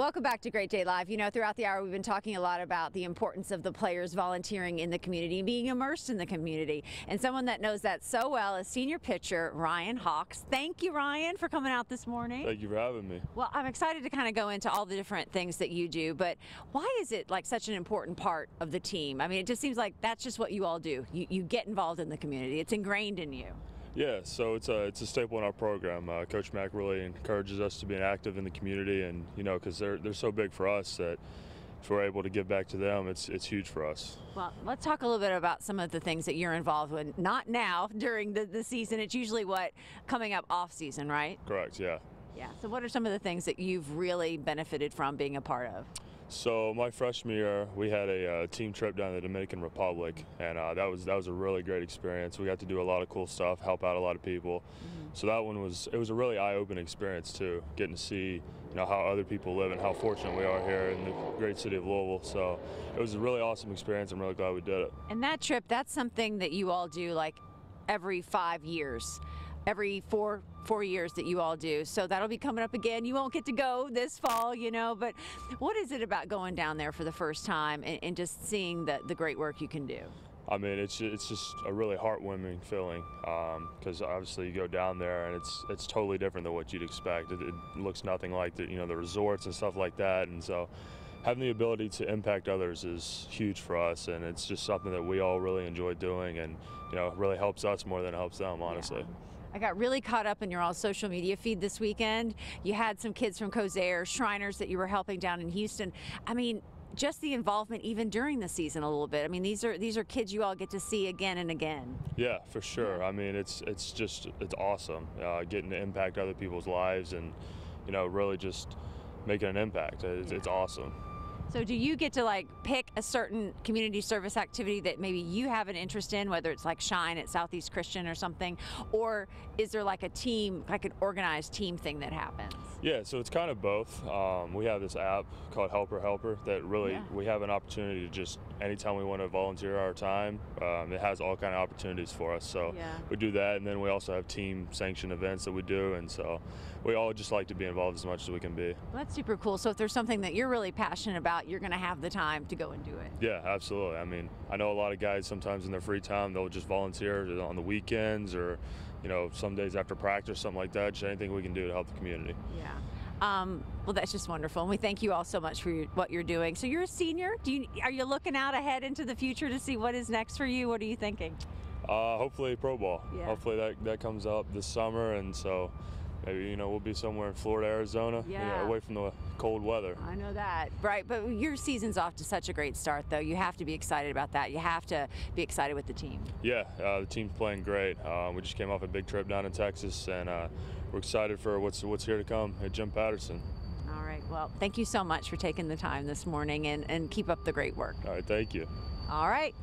Welcome back to Great Day Live. You know, throughout the hour, we've been talking a lot about the importance of the players volunteering in the community, being immersed in the community. And someone that knows that so well is senior pitcher Ryan Hawks. Thank you, Ryan, for coming out this morning. Thank you for having me. Well, I'm excited to kind of go into all the different things that you do, but why is it like such an important part of the team? I mean, it just seems like that's just what you all do. You, you get involved in the community, it's ingrained in you. Yeah, so it's a it's a staple in our program. Uh, Coach Mack really encourages us to be active in the community, and you know, because they're they're so big for us that if we're able to give back to them, it's it's huge for us. Well, let's talk a little bit about some of the things that you're involved with. Not now during the, the season. It's usually what coming up off season, right? Correct. Yeah. Yeah. So, what are some of the things that you've really benefited from being a part of? So my freshman year, we had a uh, team trip down to the Dominican Republic, and uh, that was that was a really great experience. We got to do a lot of cool stuff, help out a lot of people. Mm-hmm. So that one was it was a really eye-opening experience too, getting to see you know how other people live and how fortunate we are here in the great city of Louisville. So it was a really awesome experience. I'm really glad we did it. And that trip, that's something that you all do like every five years every four four years that you all do. So that'll be coming up again. You won't get to go this fall, you know, but what is it about going down there for the first time and, and just seeing the, the great work you can do? I mean, it's it's just a really heartwarming feeling because um, obviously you go down there and it's it's totally different than what you'd expect. It, it, looks nothing like the you know the resorts and stuff like that, and so having the ability to impact others is huge for us, and it's just something that we all really enjoy doing, and you know really helps us more than it helps them, honestly. Yeah. I got really caught up in your all social media feed this weekend. You had some kids from Kosair, Shriners that you were helping down in Houston. I mean, just the involvement even during the season a little bit. I mean, these are these are kids you all get to see again and again. Yeah, for sure. I mean, it's it's just it's awesome uh, getting to impact other people's lives and you know really just making an impact. It's, yeah. it's awesome. So do you get to like pick a certain community service activity that maybe you have an interest in, whether it's like Shine at Southeast Christian or something, or is there like a team, like an organized team thing that happens? Yeah, so it's kind of both. Um, we have this app called Helper Helper that really yeah. we have an opportunity to just anytime we want to volunteer our time, um, it has all kind of opportunities for us. So yeah. we do that, and then we also have team sanctioned events that we do, and so we all just like to be involved as much as we can be. Well, that's super cool. So if there's something that you're really passionate about out, you're going to have the time to go and do it. Yeah, absolutely. I mean, I know a lot of guys sometimes in their free time they'll just volunteer on the weekends or, you know, some days after practice, something like that. Just anything we can do to help the community. Yeah. Um, well, that's just wonderful, and we thank you all so much for your, what you're doing. So you're a senior. Do you are you looking out ahead into the future to see what is next for you? What are you thinking? Uh, hopefully pro ball. Yeah. Hopefully that that comes up this summer, and so maybe you know we'll be somewhere in Florida, Arizona, yeah. You know, away from the cold weather. I know that, right? But your season's off to such a great start, though. You have to be excited about that. You have to be excited with the team. Yeah, uh, the team's playing great. Uh, we just came off a big trip down in Texas, and uh, we're excited for what's what's here to come at Jim Patterson. All right. Well, thank you so much for taking the time this morning, and and keep up the great work. All right. Thank you. All right.